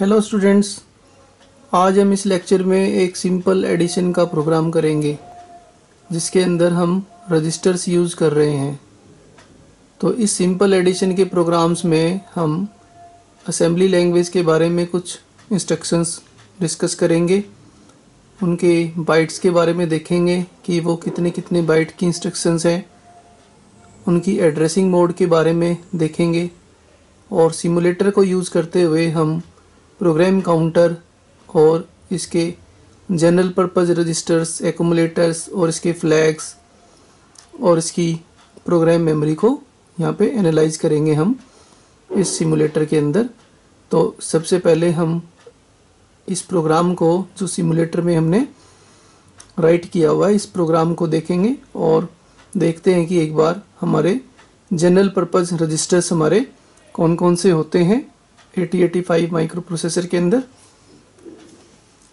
Hello students आज हम इस लेक्चर में एक सिंपल एडिशन का प्रोग्राम करेंगे, जिसके अंदर हम रजिस्टर्स यूज़ कर रहे हैं। तो इस सिंपल एडिशन के प्रोग्राम्स में हम असेंबली लैंग्वेज के बारे में कुछ इंस्ट्रक्शंस डिस्कस करेंगे। उनके बाइट्स के बारे में देखेंगे कि वो कितने कितने बाइट की इंस्ट्रक्शंस हैं। उनकी एड्रेसिंग मोड के बारे में देखेंगे। और सिमुलेटर को यूज़ करते हुए हम प्रोग्राम काउंटर और इसके जनरल पर्पज़ रजिस्टर्स एकमुलेटर्स और इसके फ्लैग्स और इसकी प्रोग्राम मेमोरी को यहाँ पे एनालाइज करेंगे हम इस सिमुलेटर के अंदर। तो सबसे पहले हम इस प्रोग्राम को, जो सिमुलेटर में हमने राइट किया हुआ है, इस प्रोग्राम को देखेंगे और देखते हैं कि एक बार हमारे जनरल पर्पज़ रजिस्टर्स हमारे कौन कौन से होते हैं। 8085 माइक्रो प्रोसेसर के अंदर।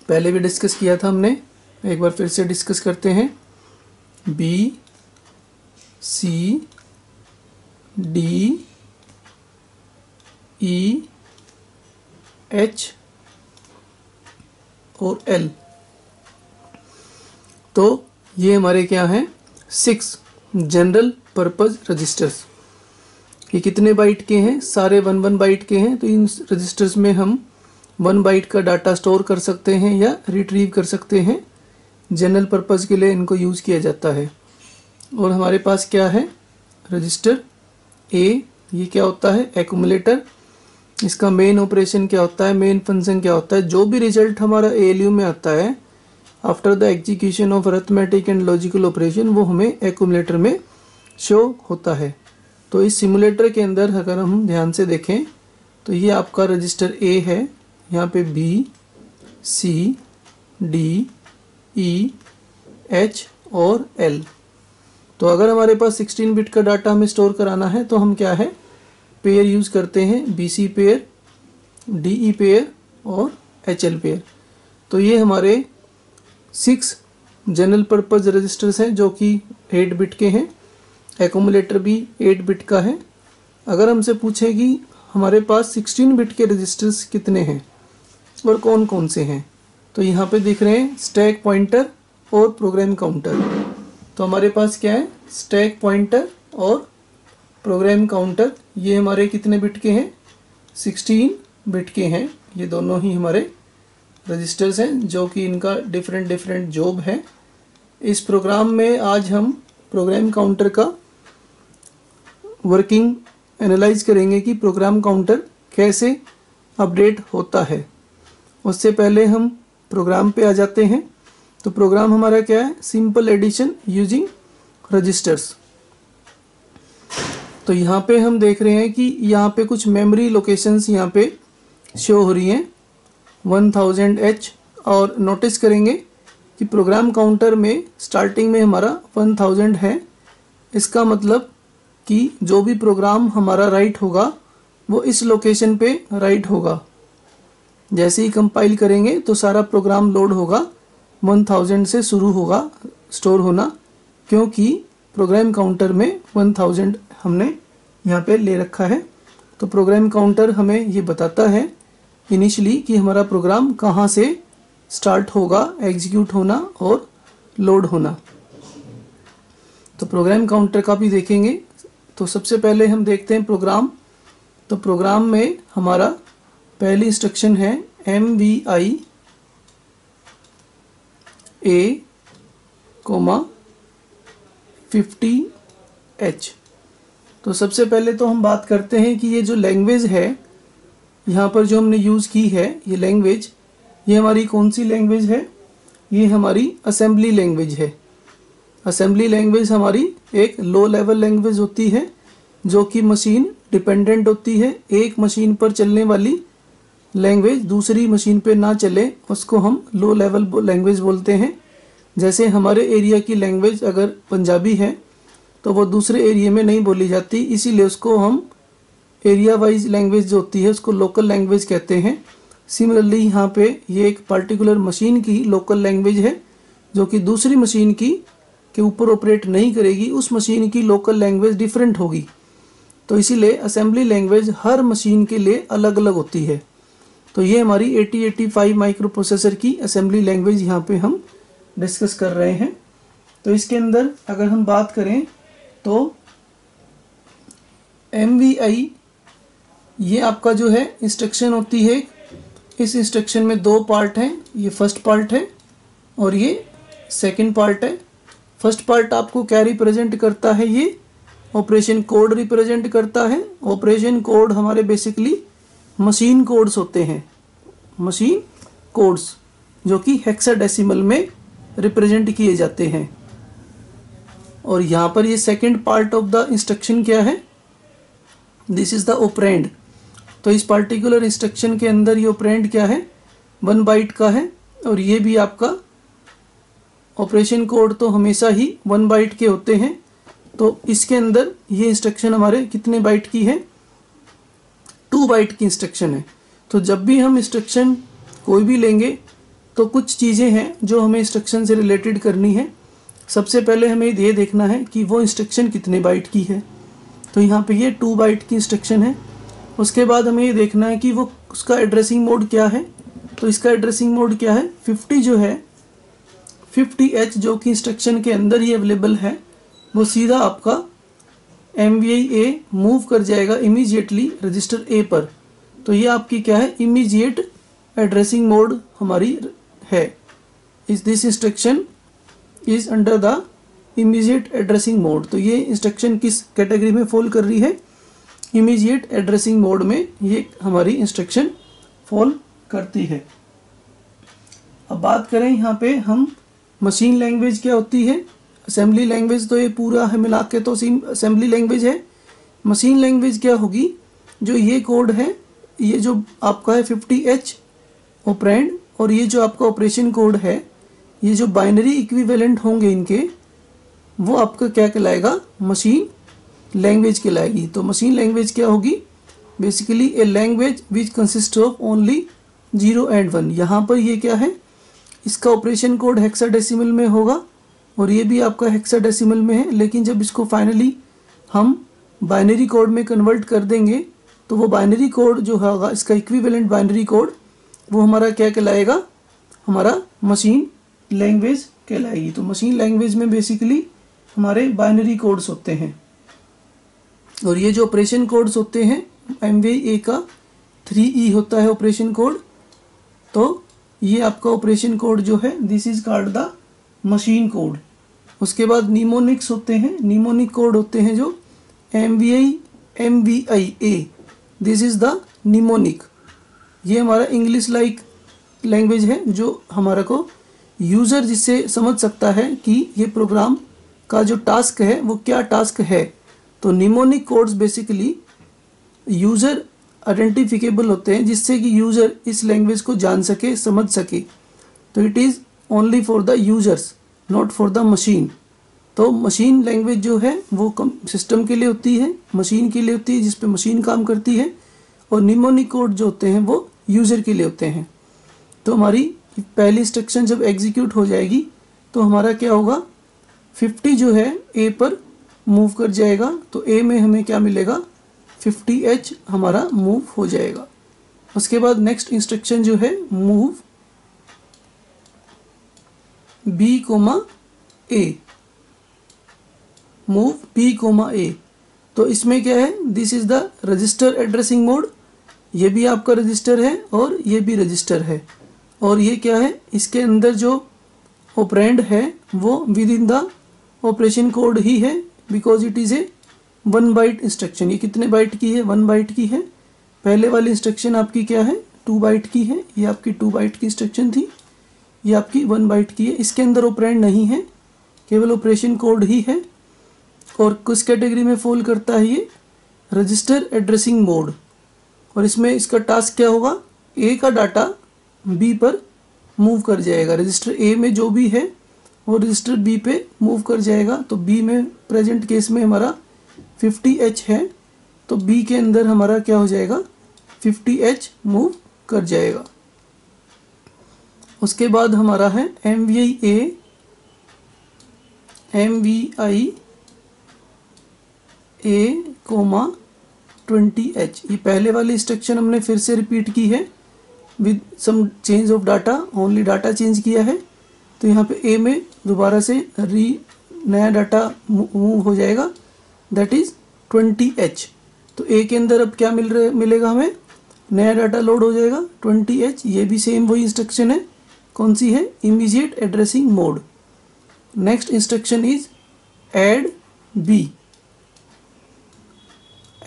पहले भी डिस्कस किया था हमने, एक बार फिर से डिस्कस करते हैं। B, C, D, E, H और एल। तो ये हमारे क्या हैं? Six general purpose registers. ये कितने बाइट के हैं? सारे वन वन बाइट के हैं तो इन रजिस्टर्स में हम वन बाइट का डाटा स्टोर कर सकते हैं या रिट्रीव कर सकते हैं। जनरल पर्पज़ के लिए इनको यूज़ किया जाता है। और हमारे पास क्या है? रजिस्टर ए ये क्या होता है? एकुमुलेटर इसका मेन ऑपरेशन क्या होता है? मेन फ़ंक्शन क्या होता है? जो भी रिज़ल्ट हमारा ए में आता है after the execution of arithmetic and logical operation वो हमें एकुमुलेटर में शो होता है। तो इस सिमुलेटर के अंदर अगर हम ध्यान से देखें तो ये आपका रजिस्टर ए है। यहाँ पे B C D E H और एल तो अगर हमारे पास 16 बिट का डाटा हमें स्टोर कराना है तो हम क्या है? पेयर यूज़ करते हैं। B C pair D E pair और एच एल पेयर तो ये हमारे सिक्स जनरल पर्पज़ रजिस्टर्स हैं, जो कि एट बिट के हैं। एकोमुलेटर भी 8 बिट का है। अगर हमसे पूछे कि हमारे पास 16 बिट के रजिस्टर्स कितने हैं और कौन कौन से हैं तो यहाँ पे देख रहे हैं स्टैक पॉइंटर और प्रोग्राम काउंटर तो हमारे पास क्या है? स्टैक पॉइंटर और प्रोग्राम काउंटर ये हमारे कितने बिट के हैं? 16 बिट के हैं। ये दोनों ही हमारे रजिस्टर्स हैं, जो कि इनका डिफरेंट डिफरेंट जॉब है। इस प्रोग्राम में आज हम प्रोग्राम काउंटर का वर्किंग एनालाइज करेंगे कि प्रोग्राम काउंटर कैसे अपडेट होता है। उससे पहले हम प्रोग्राम पे आ जाते हैं। तो प्रोग्राम हमारा क्या है? सिंपल एडिशन यूजिंग रजिस्टर्स तो यहाँ पे हम देख रहे हैं कि यहाँ पे कुछ मेमोरी लोकेशंस यहाँ पे शो हो रही हैं। 1000 एच और नोटिस करेंगे कि प्रोग्राम काउंटर में स्टार्टिंग में हमारा 1000 है। इसका मतलब कि जो भी प्रोग्राम हमारा राइट होगा, वो इस लोकेशन पे राइट होगा। जैसे ही कंपाइल करेंगे तो सारा प्रोग्राम लोड होगा। 1000 से शुरू होगा स्टोर होना, क्योंकि प्रोग्राम काउंटर में 1000 हमने यहाँ पे ले रखा है। तो प्रोग्राम काउंटर हमें ये बताता है इनिशियली कि हमारा प्रोग्राम कहाँ से स्टार्ट होगा एग्जीक्यूट होना और लोड होना। तो प्रोग्राम काउंटर का भी देखेंगे। तो सबसे पहले हम देखते हैं प्रोग्राम तो प्रोग्राम में हमारा पहली इंस्ट्रक्शन है M V I A comma fifty H तो सबसे पहले तो हम बात करते हैं कि ये जो लैंग्वेज है, यहाँ पर जो हमने यूज़ की है, ये लैंग्वेज ये हमारी कौन सी लैंग्वेज है? ये हमारी असेंबली लैंग्वेज है। असेंबली लैंग्वेज हमारी एक लो लेवल लैंग्वेज होती है, जो कि मशीन डिपेंडेंट होती है। एक मशीन पर चलने वाली लैंग्वेज दूसरी मशीन पे ना चले, उसको हम लो लेवल लैंग्वेज बोलते हैं। जैसे हमारे एरिया की लैंग्वेज अगर पंजाबी है तो वो दूसरे एरिया में नहीं बोली जाती। इसीलिए उसको हम एरिया वाइज लैंग्वेज जो होती है, उसको लोकल लैंग्वेज कहते हैं। सिमिलरली यहाँ पे ये एक पर्टिकुलर मशीन की लोकल लैंग्वेज है, जो कि दूसरी मशीन की के ऊपर ऑपरेट नहीं करेगी, उस मशीन की लोकल लैंग्वेज डिफरेंट होगी। तो इसीलिए असेंबली लैंग्वेज हर मशीन के लिए अलग अलग होती है। तो ये हमारी 8085 माइक्रो प्रोसेसर की असेंबली लैंग्वेज यहाँ पे हम डिस्कस कर रहे हैं। तो इसके अंदर अगर हम बात करें तो एमवीआई ये आपका जो है इंस्ट्रक्शन होती है। इस इंस्ट्रक्शन में दो पार्ट हैं, ये फ़र्स्ट पार्ट है और ये सेकंड पार्ट है। फ़र्स्ट पार्ट आपको क्या रिप्रेजेंट करता है ये? ऑपरेशन कोड रिप्रेजेंट करता है। ऑपरेशन कोड हमारे बेसिकली मशीन कोड्स होते हैं। मशीन कोड्स जो कि हेक्साडेसिमल में रिप्रेजेंट किए जाते हैं। और यहाँ पर ये second part of the instruction क्या है? दिस इज़ द ओपरेंड तो इस पार्टिकुलर इंस्ट्रक्शन के अंदर ये ओपरेंड क्या है? वन बाइट का है। और ये भी आपका ऑपरेशन कोड तो हमेशा ही वन बाइट के होते हैं। तो इसके अंदर ये इंस्ट्रक्शन हमारे कितने बाइट की है? टू बाइट की इंस्ट्रक्शन है। तो जब भी हम इंस्ट्रक्शन कोई भी लेंगे तो कुछ चीज़ें हैं जो हमें इंस्ट्रक्शन से रिलेटेड करनी है। सबसे पहले हमें ये देखना है कि वो इंस्ट्रक्शन कितने बाइट की है। तो यहाँ पे ये टू बाइट की इंस्ट्रक्शन है। उसके बाद हमें ये देखना है कि वो उसका एड्रेसिंग मोड क्या है। तो इसका एड्रेसिंग मोड क्या है? 50 जो है 50H जो कि इंस्ट्रक्शन के अंदर ही अवेलेबल है, वो सीधा आपका M V I A move कर जाएगा इमीजिएटली रजिस्टर ए पर। तो ये आपकी क्या है? इमीजिएट एड्रेसिंग मोड हमारी है। इस this instruction is under the immediate addressing mode तो ये इंस्ट्रक्शन किस कैटेगरी में फॉल कर रही है? इमीजिएट एड्रेसिंग मोड में ये हमारी इंस्ट्रक्शन फॉल करती है। अब बात करें यहाँ पे हम मशीन लैंग्वेज क्या होती है? असेंबली लैंग्वेज तो ये पूरा है मिला के तो असेंबली लैंग्वेज है। मशीन लैंग्वेज क्या होगी? जो ये कोड है, ये जो आपका है फिफ्टी एच ओपरेंड और ये जो आपका ऑपरेशन कोड है, ये जो बाइनरी इक्विवेलेंट होंगे इनके, वो आपका क्या कहलाएगा? मशीन लैंग्वेज कहलाएगी। तो मशीन लैंग्वेज क्या होगी? Basically a language which consist of only zero and one यहाँ पर ये क्या है? इसका ऑपरेशन कोड हेक्साडेसिमल में होगा और ये भी आपका हेक्साडेसिमल में है, लेकिन जब इसको फाइनली हम बाइनरी कोड में कन्वर्ट कर देंगे तो वो बाइनरी कोड जो होगा, इसका इक्विवेलेंट बाइनरी कोड वो हमारा क्या कहलाएगा? हमारा मशीन लैंग्वेज कहलाएगी। तो मशीन लैंग्वेज में बेसिकली हमारे बाइनरी कोड्स होते हैं। और ये जो ऑपरेशन कोड्स होते हैं एम ए का थ्री ई e होता है ऑपरेशन कोड तो ये आपका ऑपरेशन कोड जो है this is called the machine code उसके बाद निमोनिक्स होते हैं निमोनिक कोड होते हैं जो M V I M V I A this is the mnemonic ये हमारा इंग्लिश लाइक लैंग्वेज है, जो हमारा को यूज़र जिससे समझ सकता है कि ये प्रोग्राम का जो टास्क है, वो क्या टास्क है. तो mnemonic codes basically user identifiable होते हैं, जिससे कि यूज़र इस लैंग्वेज को जान सके, समझ सके। तो it is only for the users not for the machine तो मशीन लैंग्वेज जो है, वो सिस्टम के लिए होती है मशीन के लिए होती है, जिस पे मशीन काम करती है, और निमोनिक कोड जो होते हैं, वो यूज़र के लिए होते हैं। तो हमारी पहली इंस्ट्रक्शन जब एग्जीक्यूट हो जाएगी तो हमारा क्या होगा? 50 जो है ए पर मूव कर जाएगा तो ए में हमें क्या मिलेगा? 50H हमारा मूव हो जाएगा। उसके बाद नेक्स्ट इंस्ट्रक्शन जो है move B comma A move B comma A तो इसमें क्या है? This is the register addressing mode ये भी आपका रजिस्टर है और ये भी रजिस्टर है। और ये क्या है? इसके अंदर जो ऑपरेंड है, वो within the operation code ही है because it is a one byte instruction ये कितने बाइट की है? वन बाइट की है। पहले वाली इंस्ट्रक्शन आपकी क्या है? टू बाइट की है। ये आपकी टू बाइट की इंस्ट्रक्शन थी। ये आपकी वन बाइट की है। इसके अंदर ऑपरेंड नहीं है। केवल ऑपरेशन कोड ही है। और किस कैटेगरी में फॉल करता है ये? रजिस्टर एड्रेसिंग मोड और इसमें इसका टास्क क्या होगा? ए का डाटा बी पर मूव कर जाएगा। रजिस्टर ए में जो भी है, वो रजिस्टर बी पे मूव कर जाएगा। तो बी में प्रेजेंट केस में हमारा 50H है तो बी के अंदर हमारा क्या हो जाएगा? 50H मूव कर जाएगा। उसके बाद हमारा है M V I A M V I A comma twenty H ये पहले वाली इंस्ट्रक्शन हमने फिर से रिपीट की है with some change of data only data change किया है। तो यहाँ पे ए में दोबारा से री नया डाटा मूव हो जाएगा। दैट इज़ ट्वेंटी एच तो ए के अंदर अब क्या मिल रहे, मिलेगा हमें? नया डाटा लोड हो जाएगा ट्वेंटी एच ये भी सेम वही इंस्ट्रक्शन है। कौन सी है? Immediate addressing mode next instruction is add B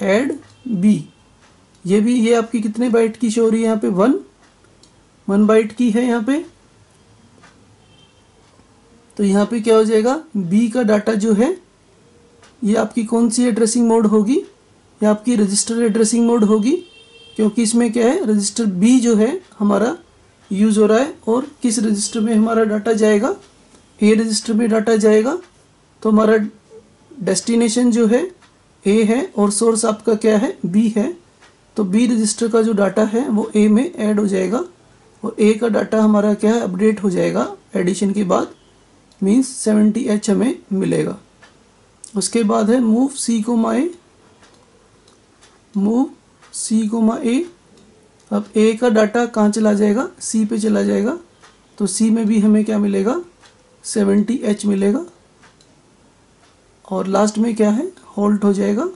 add B ये भी, ये आपकी कितने बाइट की शो रही है यहाँ पे? वन वन बाइट की है यहाँ पे। तो यहाँ पे क्या हो जाएगा? बी का डाटा जो है ये आपकी कौन सी एड्रेसिंग मोड होगी? ये आपकी रजिस्टर एड्रेसिंग मोड होगी, क्योंकि इसमें क्या है? रजिस्टर बी जो है, हमारा यूज़ हो रहा है, और किस रजिस्टर में हमारा डाटा जाएगा? ए रजिस्टर में डाटा जाएगा तो हमारा डेस्टिनेशन जो है ए है, और सोर्स आपका क्या है? बी है। तो बी रजिस्टर का जो डाटा है, वो ए में ऐड हो जाएगा, और ए का डाटा हमारा क्या है? अपडेट हो जाएगा एडिशन के बाद मीन्स सेवेंटी एच हमें मिलेगा। उसके बाद है मूव सी को मा ए मूव सी को मा ए अब ए का डाटा कहाँ चला जाएगा? सी पे चला जाएगा। तो सी में भी हमें क्या मिलेगा? सेवेंटी एच मिलेगा। और लास्ट में क्या है? होल्ट हो जाएगा।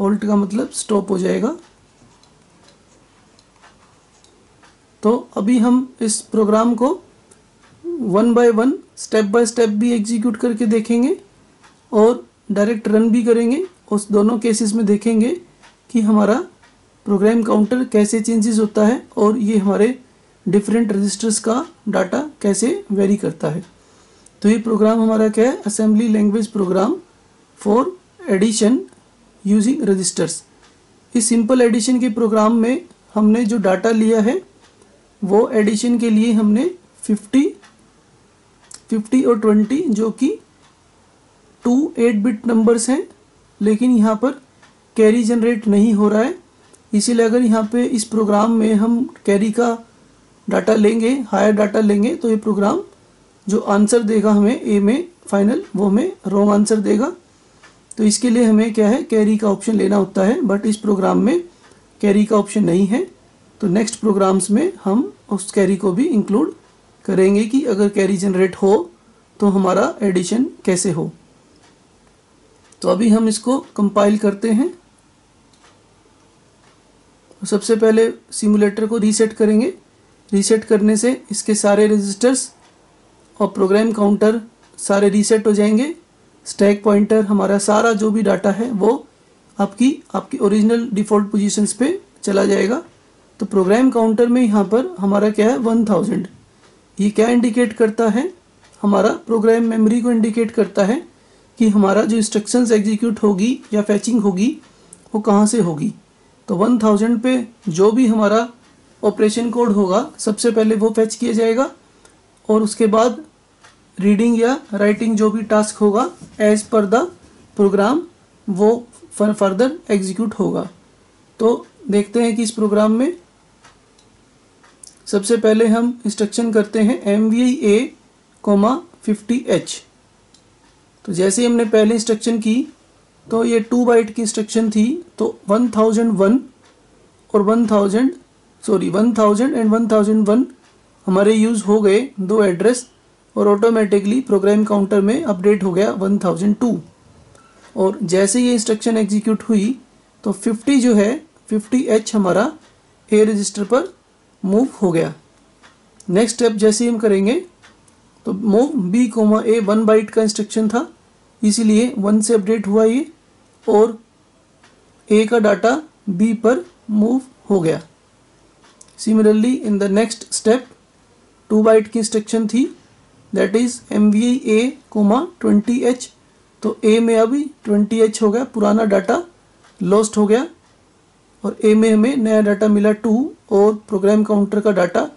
होल्ट का मतलब स्टॉप हो जाएगा। तो अभी हम इस प्रोग्राम को one by one step by step भी एग्जीक्यूट करके देखेंगे। और डायरेक्ट रन भी करेंगे। उस दोनों केसेस में देखेंगे कि हमारा प्रोग्राम काउंटर कैसे चेंजेस होता है और ये हमारे डिफरेंट रजिस्टर्स का डाटा कैसे वेरी करता है। तो ये प्रोग्राम हमारा क्या है? Assembly language program for addition using registers इस सिंपल एडिशन के प्रोग्राम में हमने जो डाटा लिया है, वो एडिशन के लिए हमने 50 50 और 20 जो कि टू एट बिट नंबर्स हैं, लेकिन यहाँ पर कैरी जनरेट नहीं हो रहा है। इसीलिए अगर यहाँ पे इस प्रोग्राम में हम कैरी का डाटा लेंगे हायर डाटा लेंगे तो ये प्रोग्राम जो आंसर देगा हमें ए में फाइनल वो हमें रॉन्ग आंसर देगा। तो इसके लिए हमें क्या है कैरी का ऑप्शन लेना होता है बट इस प्रोग्राम में कैरी का ऑप्शन नहीं है। तो नेक्स्ट प्रोग्राम्स में हम उस कैरी को भी इंक्लूड करेंगे कि अगर कैरी जनरेट हो तो हमारा एडिशन कैसे हो। तो अभी हम इसको कंपाइल करते हैं। सबसे पहले सिमुलेटर को रीसेट करेंगे। रीसेट करने से इसके सारे रजिस्टर्स और प्रोग्राम काउंटर सारे रीसेट हो जाएँगे। स्टैक पॉइंटर हमारा सारा जो भी डाटा है वो आपकी आपकी ओरिजिनल डिफ़ॉल्ट पोजीशंस पे चला जाएगा। तो प्रोग्राम काउंटर में यहाँ पर हमारा क्या है? वन थाउज़ेंड ये क्या इंडिकेट करता है? हमारा प्रोग्राम मेमोरी को इंडिकेट करता है। कि हमारा जो इंस्ट्रक्शंस एग्जीक्यूट होगी या फैचिंग होगी, वो कहाँ से होगी? तो वन थाउज़ेंड पे जो भी हमारा ऑपरेशन कोड होगा, सबसे पहले वो फैच किया जाएगा और उसके बाद रीडिंग या राइटिंग जो भी टास्क होगा एज पर द प्रोग्राम वो फर्दर एग्जीक्यूट होगा। तो देखते हैं कि इस प्रोग्राम में सबसे पहले हम इंस्ट्रक्शन करते हैं M V A comma fifty H तो जैसे ही हमने पहले इंस्ट्रक्शन की तो ये टू बाइट की इंस्ट्रक्शन थी तो वन थाउज़ेंड वन और one thousand sorry one thousand and one thousand one हमारे यूज़ हो गए दो एड्रेस और ऑटोमेटिकली प्रोग्राम काउंटर में अपडेट हो गया वन थाउज़ेंड टू और जैसे ये इंस्ट्रक्शन एग्जीक्यूट हुई तो फिफ्टी जो है फिफ्टी एच हमारा ए रजिस्टर पर मूव हो गया. नेक्स्ट स्टेप जैसे हम करेंगे तो move B comma A one byte का इंस्ट्रक्शन था. इसीलिए वन से अपडेट हुआ ये, और ए का डाटा बी पर मूव हो गया। Similarly in the next step two byte की इंस्ट्रक्शन थी that is M V A comma twenty H तो ए में अभी ट्वेंटी एच हो गया, पुराना डाटा लॉस्ट हो गया, और ए में हमें नया डाटा मिला टू और प्रोग्राम काउंटर का डाटा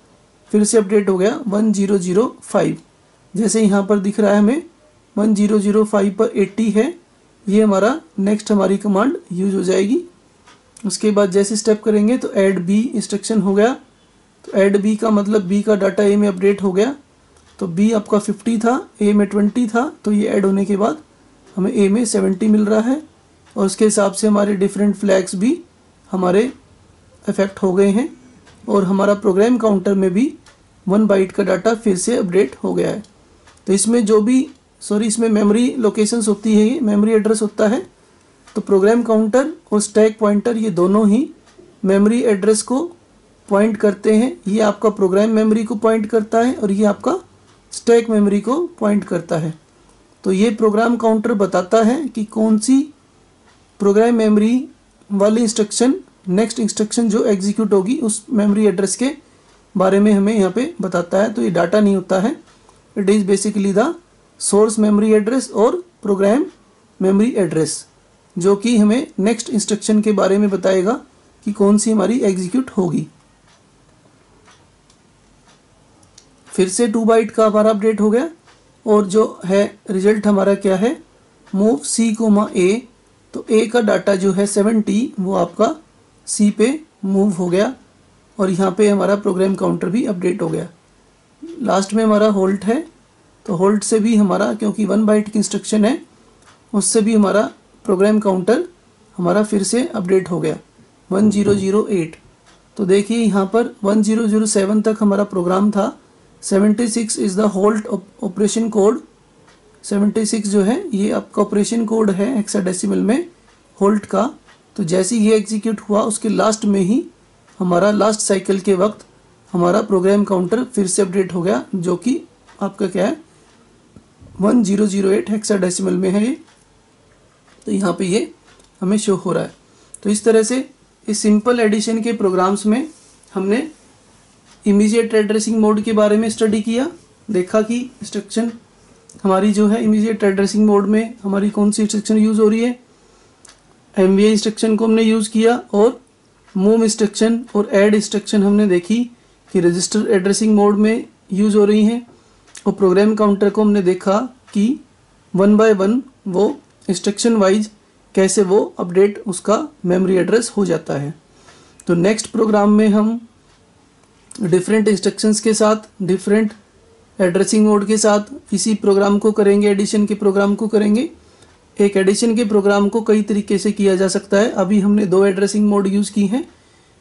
फिर से अपडेट हो गया वन ज़ीरो ज़ीरो फाइव जैसे यहाँ पर दिख रहा है हमें वन ज़ीरो ज़ीरो फाइव पर एट्टी है, ये हमारा नेक्स्ट हमारी कमांड यूज़ हो जाएगी। उसके बाद जैसे स्टेप करेंगे तो ऐड बी इंस्ट्रक्शन हो गया। तो ऐड बी का मतलब बी का डाटा ए में अपडेट हो गया। तो बी आपका फिफ्टी था ए में ट्वेंटी था तो ये ऐड होने के बाद हमें ए में सेवेंटी मिल रहा है। और उसके हिसाब से हमारे डिफरेंट फ्लैग्स भी हमारे इफ़ेक्ट हो गए हैं। और हमारा प्रोग्राम काउंटर में भी वन बाइट का डाटा फिर से अपडेट हो गया है। तो इसमें जो भी सॉरी, इसमें मेमोरी लोकेशंस होती है मेमोरी एड्रेस होता है। तो प्रोग्राम काउंटर और स्टैक पॉइंटर ये दोनों ही मेमोरी एड्रेस को पॉइंट करते हैं। ये आपका प्रोग्राम मेमोरी को पॉइंट करता है और ये आपका स्टैक मेमोरी को पॉइंट करता है। तो ये प्रोग्राम काउंटर बताता है कि कौन सी प्रोग्राम मेमोरी वाली इंस्ट्रक्शन नेक्स्ट इंस्ट्रक्शन जो एग्जीक्यूट होगी, उस मेमोरी एड्रेस के बारे में हमें यहाँ पे बताता है। तो ये डाटा नहीं होता है। It is basically the source memory address और प्रोग्राम मेमोरी एड्रेस जो कि हमें नेक्स्ट इंस्ट्रक्शन के बारे में बताएगा कि कौन सी हमारी एग्जीक्यूट होगी। फिर से टू बाइट का हमारा अपडेट हो गया और जो है रिज़ल्ट हमारा क्या है? मूव सी कोमा ए तो ए का डाटा जो है सेवेंटी वो आपका सी पे मूव हो गया और यहाँ पे हमारा प्रोग्राम काउंटर भी अपडेट हो गया। लास्ट में हमारा होल्ट है तो होल्ट से भी हमारा, क्योंकि वन बाइट की इंस्ट्रक्शन है, उससे भी हमारा प्रोग्राम काउंटर हमारा फिर से अपडेट हो गया। वन ज़ीरो ज़ीरो एट तो देखिए यहाँ पर वन ज़ीरो ज़ीरो सेवन तक हमारा प्रोग्राम था। Seventy six is the halt operation code seventy six जो है, ये आपका ऑपरेशन कोड है हेक्साडेसिमल में होल्ट का। तो जैसे ये एग्जीक्यूट हुआ, उसके लास्ट में ही हमारा लास्ट साइकिल के वक्त हमारा प्रोग्राम काउंटर फिर से अपडेट हो गया, जो कि आपका क्या है? One zero zero eight hexadecimal में है ये। तो यहाँ पे ये हमें शो हो रहा है। तो इस तरह से इस सिंपल एडिशन के प्रोग्राम्स में हमने इमीजिएट एड्रेसिंग मोड के बारे में स्टडी किया, देखा कि इंस्ट्रक्शन हमारी जो है इमीजिएट एड्रेसिंग मोड में हमारी कौन सी इंस्ट्रक्शन यूज़ हो रही है। एम इंस्ट्रक्शन को हमने यूज़ किया और मूव इंस्ट्रक्शन और एड इंस्ट्रक्शन हमने देखी कि रजिस्टर एड्रेसिंग मोड में यूज़ हो रही हैं। और प्रोग्राम काउंटर को हमने देखा कि वन बाय वन वो इंस्ट्रक्शन वाइज कैसे वो अपडेट उसका मेमोरी एड्रेस हो जाता है। तो नेक्स्ट प्रोग्राम में हम डिफरेंट इंस्ट्रक्शंस के साथ डिफरेंट एड्रेसिंग मोड के साथ इसी प्रोग्राम को करेंगे एडिशन के प्रोग्राम को करेंगे। एक एडिशन के प्रोग्राम को कई तरीके से किया जा सकता है। अभी हमने दो एड्रेसिंग मोड यूज़ की हैं।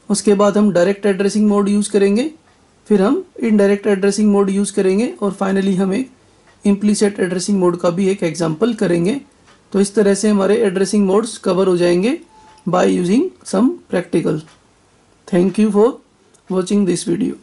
उसके बाद हम डायरेक्ट एड्रेसिंग मोड यूज़ करेंगे। फिर हम इनडायरेक्ट एड्रेसिंग मोड यूज़ करेंगे और फाइनली हम एक इम्प्लीसेट एड्रेसिंग मोड का भी एक एग्ज़ाम्पल करेंगे। तो इस तरह से हमारे एड्रेसिंग मोड्स कवर हो जाएँगे by using some practical thank you for watching this video